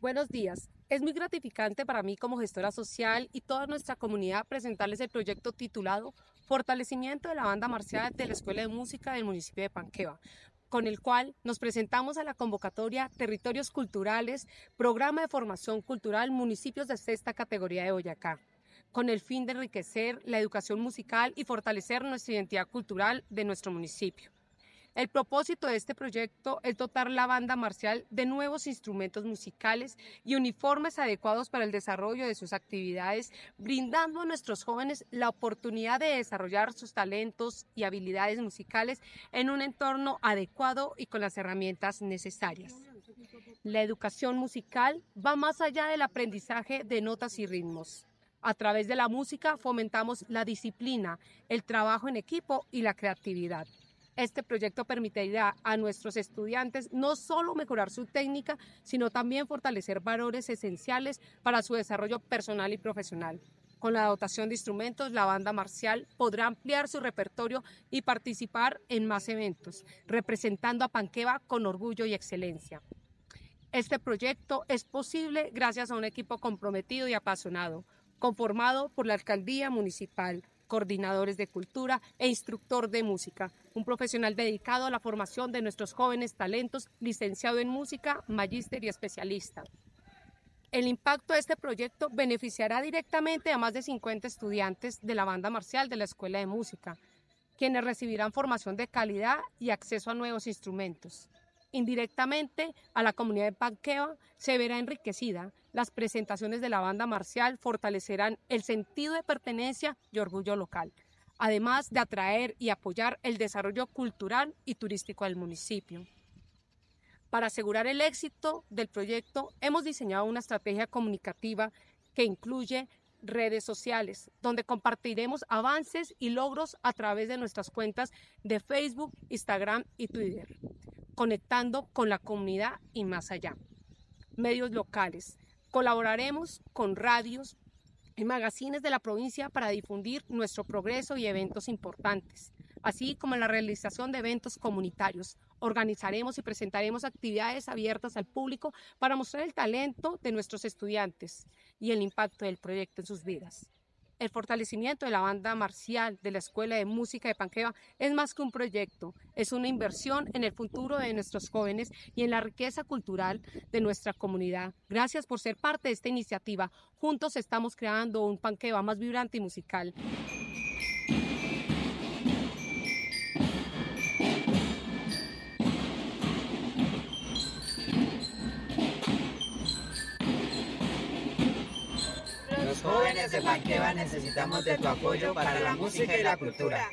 Buenos días. Es muy gratificante para mí como gestora social y toda nuestra comunidad presentarles el proyecto titulado Fortalecimiento de la banda marcial de la Escuela de Música del municipio de Panqueva, con el cual nos presentamos a la convocatoria Territorios Culturales, Programa de Formación Cultural Municipios de Sexta Categoría de Boyacá, con el fin de enriquecer la educación musical y fortalecer nuestra identidad cultural de nuestro municipio. El propósito de este proyecto es dotar la banda marcial de nuevos instrumentos musicales y uniformes adecuados para el desarrollo de sus actividades, brindando a nuestros jóvenes la oportunidad de desarrollar sus talentos y habilidades musicales en un entorno adecuado y con las herramientas necesarias. La educación musical va más allá del aprendizaje de notas y ritmos. A través de la música fomentamos la disciplina, el trabajo en equipo y la creatividad. Este proyecto permitirá a nuestros estudiantes no solo mejorar su técnica, sino también fortalecer valores esenciales para su desarrollo personal y profesional. Con la dotación de instrumentos, la banda marcial podrá ampliar su repertorio y participar en más eventos, representando a Panqueva con orgullo y excelencia. Este proyecto es posible gracias a un equipo comprometido y apasionado, conformado por la Alcaldía Municipal, coordinadores de cultura e instructor de música, un profesional dedicado a la formación de nuestros jóvenes talentos, licenciado en música, magíster y especialista. El impacto de este proyecto beneficiará directamente a más de 50 estudiantes de la banda marcial de la Escuela de Música, quienes recibirán formación de calidad y acceso a nuevos instrumentos. Indirectamente, a la comunidad de Panqueva se verá enriquecida. Las presentaciones de la banda marcial fortalecerán el sentido de pertenencia y orgullo local, además de atraer y apoyar el desarrollo cultural y turístico del municipio. Para asegurar el éxito del proyecto, hemos diseñado una estrategia comunicativa que incluye redes sociales, donde compartiremos avances y logros a través de nuestras cuentas de Facebook, Instagram y Twitter conectando con la comunidad y más allá. Medios locales. Colaboraremos con radios y magazines de la provincia para difundir nuestro progreso y eventos importantes, así como la realización de eventos comunitarios. Organizaremos y presentaremos actividades abiertas al público para mostrar el talento de nuestros estudiantes y el impacto del proyecto en sus vidas. El fortalecimiento de la banda marcial de la Escuela de Música de Panqueva es más que un proyecto, es una inversión en el futuro de nuestros jóvenes y en la riqueza cultural de nuestra comunidad. Gracias por ser parte de esta iniciativa. Juntos estamos creando un Panqueva más vibrante y musical. Los jóvenes de Panqueva necesitamos de tu apoyo para la música y la cultura.